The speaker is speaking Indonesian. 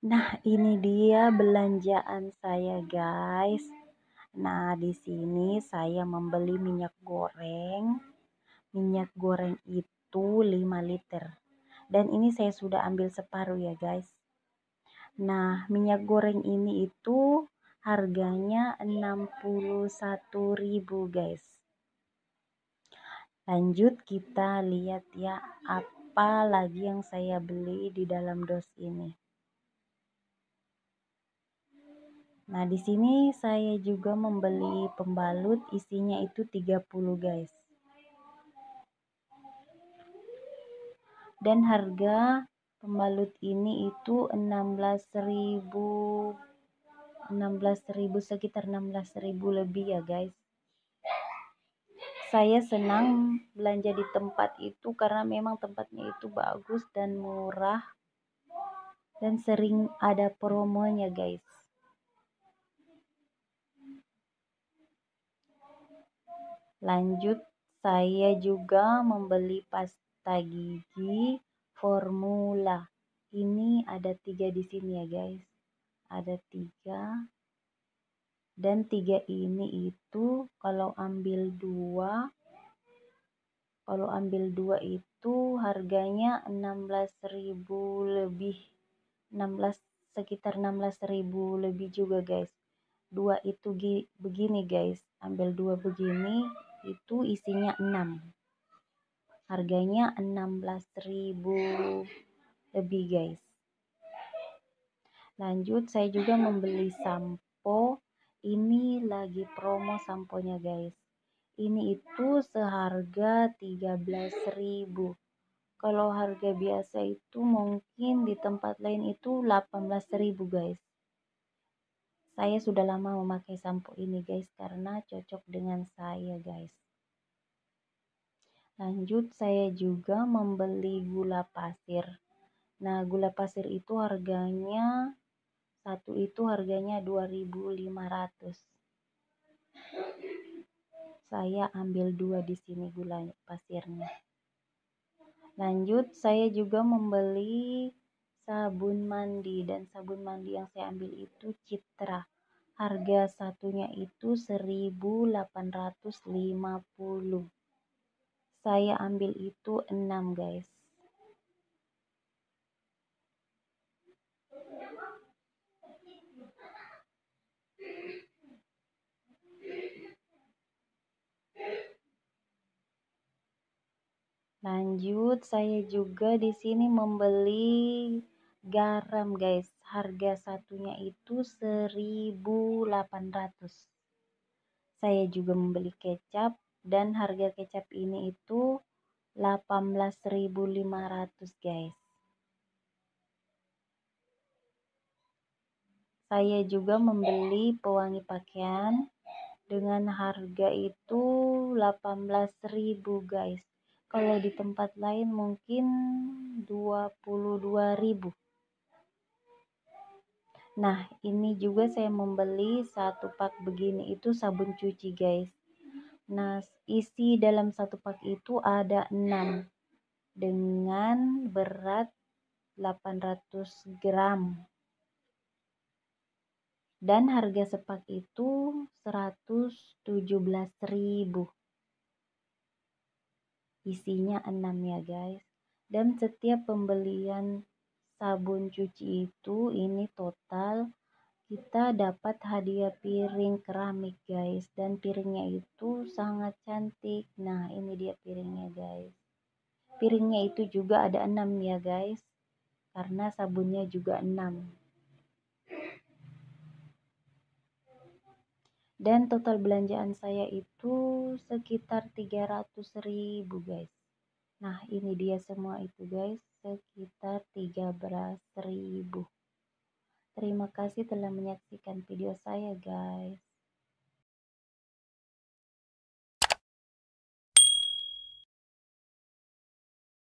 Nah, ini dia belanjaan saya, guys. Nah, di sini saya membeli minyak goreng. Minyak goreng itu 5 liter. Dan ini saya sudah ambil separuh ya, guys. Nah, minyak goreng ini itu harganya 61.000, guys. Lanjut kita lihat ya apa lagi yang saya beli di dalam dos ini. Nah, di sini saya juga membeli pembalut isinya itu 30 guys. Dan harga pembalut ini itu 16.000 16.000 sekitar 16.000 lebih ya guys. Saya senang belanja di tempat itu karena memang tempatnya itu bagus dan murah dan sering ada promonya guys. Lanjut, saya juga membeli pasta gigi formula. Ini ada tiga di sini ya guys. Ada tiga. Dan tiga ini itu kalau ambil dua, kalau ambil dua itu harganya 16.000 lebih. 16 sekitar 16.000 lebih juga guys. Dua itu begini guys. Ambil dua begini itu isinya 6 harganya 16.000 lebih guys. Lanjut saya juga membeli sampo. Ini lagi promo samponya guys. Ini itu seharga 13.000 kalau harga biasa itu mungkin di tempat lain itu 18.000 guys saya sudah lama memakai sampo ini guys karena cocok dengan saya guys. Lanjut saya juga membeli gula pasir. Nah, gula pasir itu harganya satu itu harganya 2500. Saya ambil dua di sini gula pasirnya. Lanjut saya juga membeli sabun mandi dan sabun mandi yang saya ambil itu Citra. Harga satunya itu 1850. Saya ambil itu 6 guys. Lanjut, saya juga di sini membeli garam guys. Harga satunya itu 1800. Saya juga membeli kecap dan harga kecap ini itu 18.500 guys. Saya juga membeli pewangi pakaian dengan harga itu 18.000 guys kalau di tempat lain mungkin 22.000 nah ini juga saya membeli satu pak begini itu sabun cuci guys. Nah isi dalam satu pak itu ada 6 dengan berat 800 gram. Dan harga sepak itu 117.000 isinya 6 ya guys. Dan setiap pembelian sabun cuci itu ini total kita dapat hadiah piring keramik guys. Dan piringnya itu sangat cantik. Nah ini dia piringnya guys. Piringnya itu juga ada 6 ya guys. Karena sabunnya juga 6 dan total belanjaan saya itu sekitar 300 ribu guys nah ini dia semua itu guys. Sekitar 13 ribu. Terima kasih telah menyaksikan video saya guys